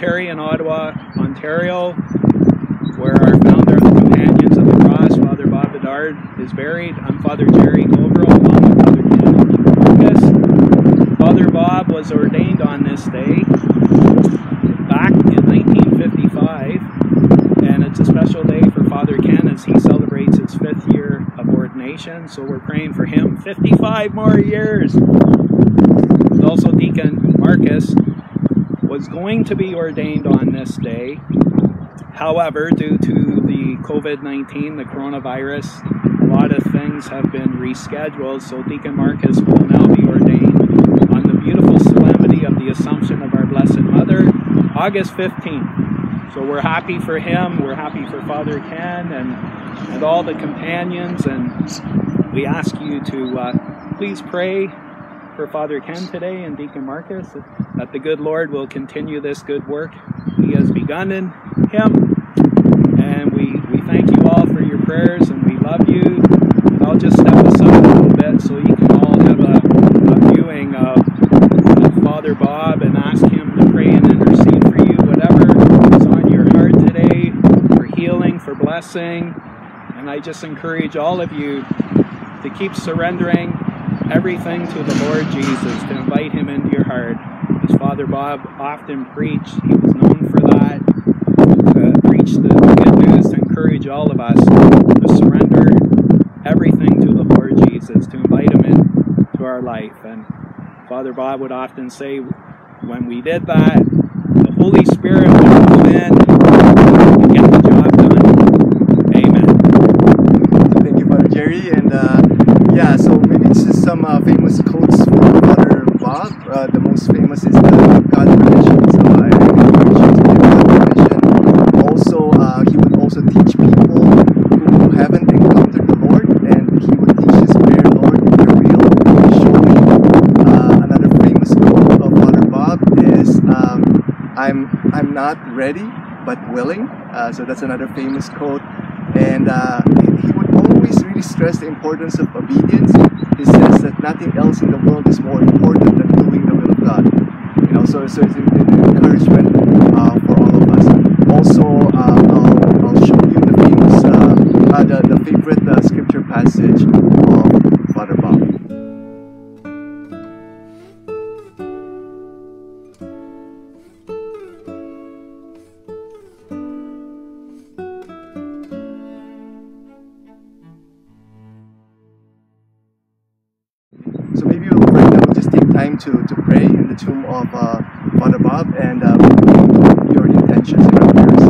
cemetery in Ottawa, Ontario, where our founder of the Companions of the Cross, Father Bob Bedard, is buried. I'm Father Jerry Govro, along with Father Ken Lao. Father Bob was ordained on this day back in 1955, and it's a special day for Father Ken as he celebrates his fifth year of ordination. So we're praying for him 55 more years. Also Deacon Marcus was going to be ordained on this day. However, due to the COVID 19, the coronavirus, a lot of things have been rescheduled. So Deacon Marcus will now be ordained on the beautiful solemnity of the Assumption of our Blessed Mother, August 15th. So we're happy for him, we're happy for Father Ken and, and all the companions, and we ask you to uh, please pray for Father Ken today and Deacon Marcus that the good Lord will continue this good work he has begun in him. And we, we thank you all for your prayers and we love you. I'll just step aside a little bit so you can all have a, a viewing of, of Father Bob and ask him to pray and intercede for you, whatever is on your heart today, for healing, for blessing. And I just encourage all of you to keep surrendering everything to the Lord Jesus, to invite him into your heart. As Father Bob often preached, he was known for that, to preach the, good news, to encourage all of us to surrender everything to the Lord Jesus, to invite him into our life. And Father Bob would often say, when we did that, the Holy Spirit would move in and get the job done. Amen. Thank you, Father Jerry. And uh, yeah, so maybe it's just some uh, famous quotes from Father Bob. Uh, the most famous is the God to give God. Also, uh, he would also teach people who haven't encountered the Lord, and he would teach his prayer, Lord, you're real, show. Uh, another famous quote of Father Bob is, um, "I'm I'm not ready, but willing." Uh, so that's another famous quote. And uh, he would always really stress the importance of obedience. He says that nothing else in the world is more important than doing the will of God. You know, so so it's an, encouragement uh, for all of us. Also, uh, I'll, I'll show you the uh, uh, the, the favorite uh, scripture passage time to, to pray in the tomb of uh, Father Bob and uh, your intentions and prayers.